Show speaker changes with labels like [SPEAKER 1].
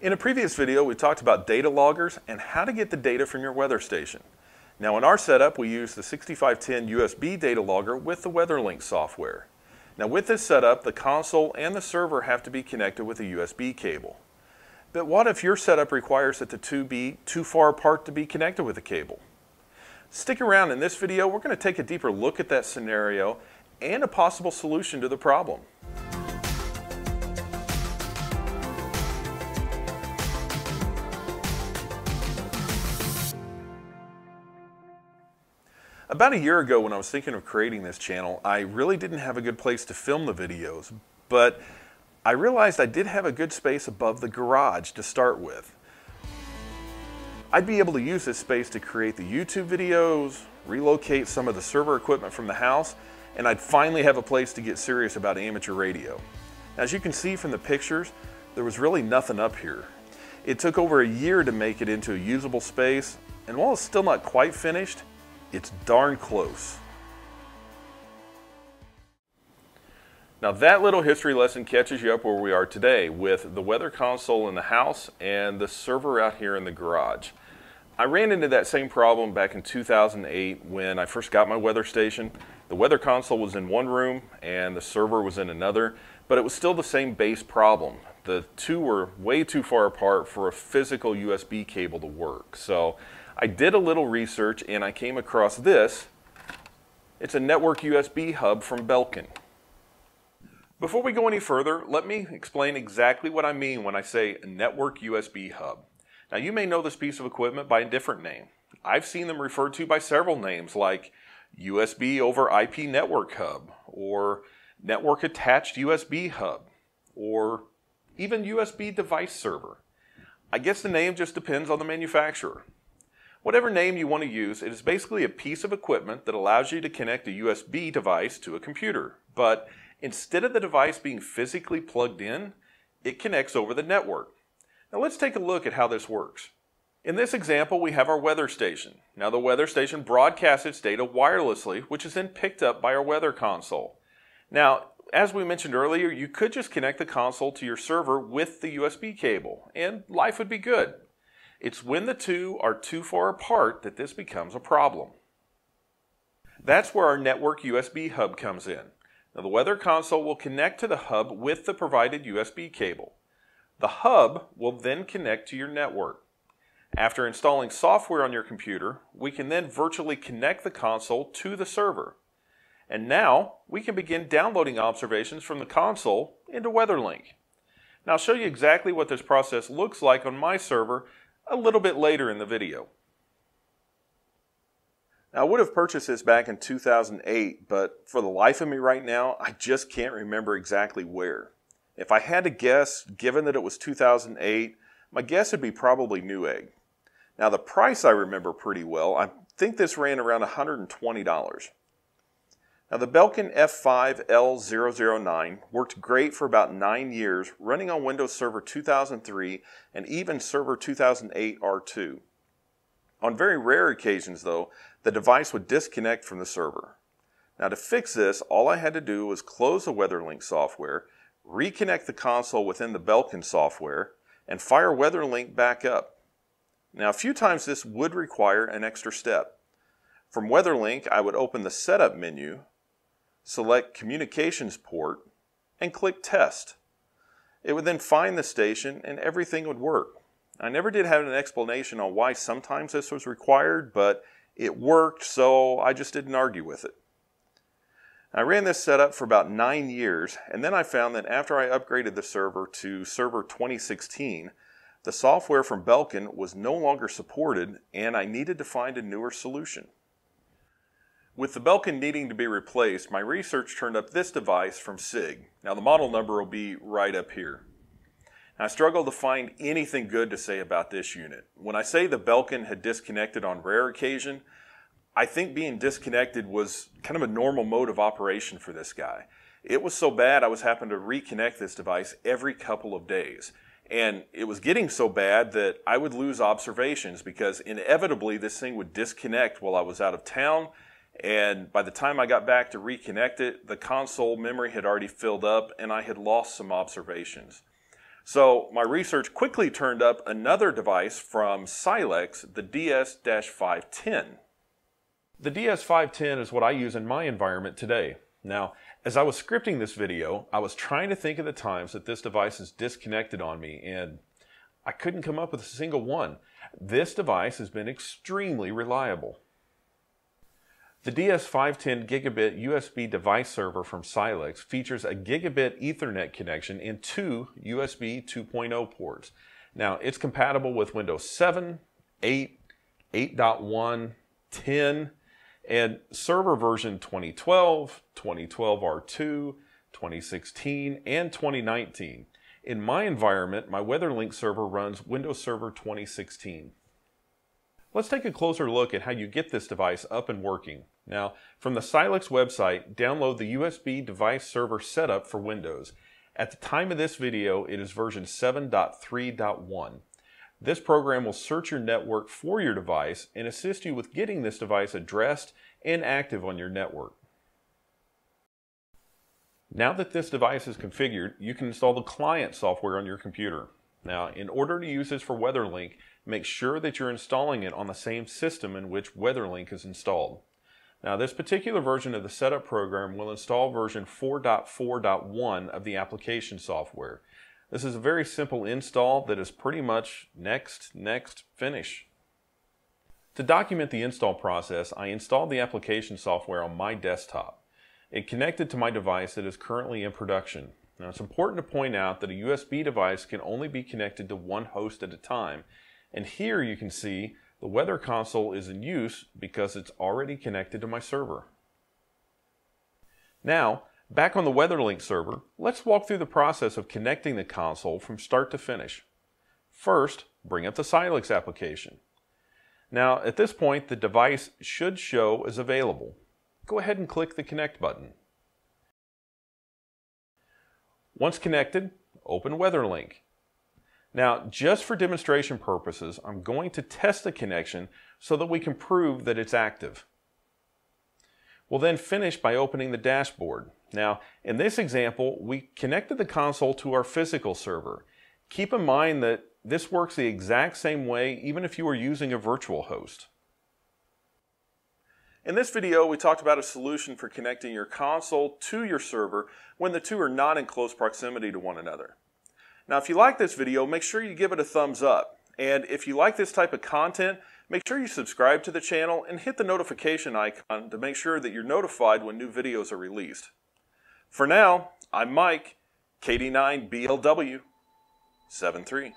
[SPEAKER 1] In a previous video, we talked about data loggers and how to get the data from your weather station. Now in our setup, we use the 6510 USB data logger with the WeatherLink software. Now with this setup, the console and the server have to be connected with a USB cable. But what if your setup requires that the two be too far apart to be connected with a cable? Stick around in this video, we're going to take a deeper look at that scenario and a possible solution to the problem. About a year ago when I was thinking of creating this channel, I really didn't have a good place to film the videos, but I realized I did have a good space above the garage to start with. I'd be able to use this space to create the YouTube videos, relocate some of the server equipment from the house, and I'd finally have a place to get serious about amateur radio. As you can see from the pictures, there was really nothing up here. It took over a year to make it into a usable space, and while it's still not quite finished, it's darn close. Now that little history lesson catches you up where we are today with the weather console in the house and the server out here in the garage. I ran into that same problem back in 2008 when I first got my weather station. The weather console was in one room and the server was in another, but it was still the same base problem. The two were way too far apart for a physical USB cable to work. So I did a little research and I came across this. It's a network USB hub from Belkin. Before we go any further, let me explain exactly what I mean when I say network USB hub. Now you may know this piece of equipment by a different name. I've seen them referred to by several names like USB over IP network hub or network attached USB hub or even USB device server. I guess the name just depends on the manufacturer. Whatever name you want to use, it is basically a piece of equipment that allows you to connect a USB device to a computer. But instead of the device being physically plugged in, it connects over the network. Now let's take a look at how this works. In this example, we have our weather station. Now the weather station broadcasts its data wirelessly, which is then picked up by our weather console. Now, as we mentioned earlier, you could just connect the console to your server with the USB cable, and life would be good. It's when the two are too far apart that this becomes a problem. That's where our network USB hub comes in. Now the weather console will connect to the hub with the provided USB cable. The hub will then connect to your network. After installing software on your computer, we can then virtually connect the console to the server. And now we can begin downloading observations from the console into WeatherLink. Now I'll show you exactly what this process looks like on my server a little bit later in the video. Now, I would have purchased this back in 2008, but for the life of me right now, I just can't remember exactly where. If I had to guess, given that it was 2008, my guess would be probably Newegg. Now, the price I remember pretty well. I think this ran around $120. Now, the Belkin F5L009 worked great for about nine years, running on Windows Server 2003 and even Server 2008 R2. On very rare occasions, though, the device would disconnect from the server. Now, to fix this, all I had to do was close the WeatherLink software, reconnect the console within the Belkin software, and fire WeatherLink back up. Now, a few times this would require an extra step. From WeatherLink, I would open the Setup menu, select Communications Port, and click Test. It would then find the station and everything would work. I never did have an explanation on why sometimes this was required, but it worked, so I just didn't argue with it. I ran this setup for about nine years, and then I found that after I upgraded the server to Server 2016, the software from Belkin was no longer supported, and I needed to find a newer solution. With the Belkin needing to be replaced, my research turned up this device from SIIG. Now the model number will be right up here. I struggled to find anything good to say about this unit. When I say the Belkin had disconnected on rare occasion, I think being disconnected was kind of a normal mode of operation for this guy. It was so bad I was having to reconnect this device every couple of days. And it was getting so bad that I would lose observations because inevitably this thing would disconnect while I was out of town and by the time I got back to reconnect it, the console memory had already filled up and I had lost some observations. So my research quickly turned up another device from Silex, the DS-510. The DS510 is what I use in my environment today. Now, as I was scripting this video, I was trying to think of the times that this device is disconnected on me, and I couldn't come up with a single one. This device has been extremely reliable. The DS510 gigabit USB device server from Silex features a gigabit Ethernet connection and two USB 2.0 ports. Now, it's compatible with Windows 7, 8, 8.1, 10, and server version 2012, 2012 R2, 2016, and 2019. In my environment, my WeatherLink server runs Windows Server 2016. Let's take a closer look at how you get this device up and working. Now, from the Silex website, download the USB device server setup for Windows. At the time of this video, it is version 7.3.1. This program will search your network for your device and assist you with getting this device addressed and active on your network. Now that this device is configured, you can install the client software on your computer. Now, in order to use this for WeatherLink, make sure that you're installing it on the same system in which WeatherLink is installed. Now, this particular version of the setup program will install version 4.4.1 of the application software. This is a very simple install that is pretty much next, next, finish. To document the install process, I installed the application software on my desktop. It connected to my device that is currently in production. Now it's important to point out that a USB device can only be connected to one host at a time, and here you can see the weather console is in use because it's already connected to my server. Now, Back on the WeatherLink server, let's walk through the process of connecting the console from start to finish. First, bring up the Silex application. Now, at this point, the device should show as available. Go ahead and click the Connect button. Once connected, open WeatherLink. Now, just for demonstration purposes, I'm going to test the connection so that we can prove that it's active. We'll then finish by opening the dashboard. Now, in this example, we connected the console to our physical server. Keep in mind that this works the exact same way even if you are using a virtual host. In this video, we talked about a solution for connecting your console to your server when the two are not in close proximity to one another. Now, if you like this video, make sure you give it a thumbs up. And if you like this type of content, make sure you subscribe to the channel and hit the notification icon to make sure that you're notified when new videos are released. For now, I'm Mike, KD9BLW 73.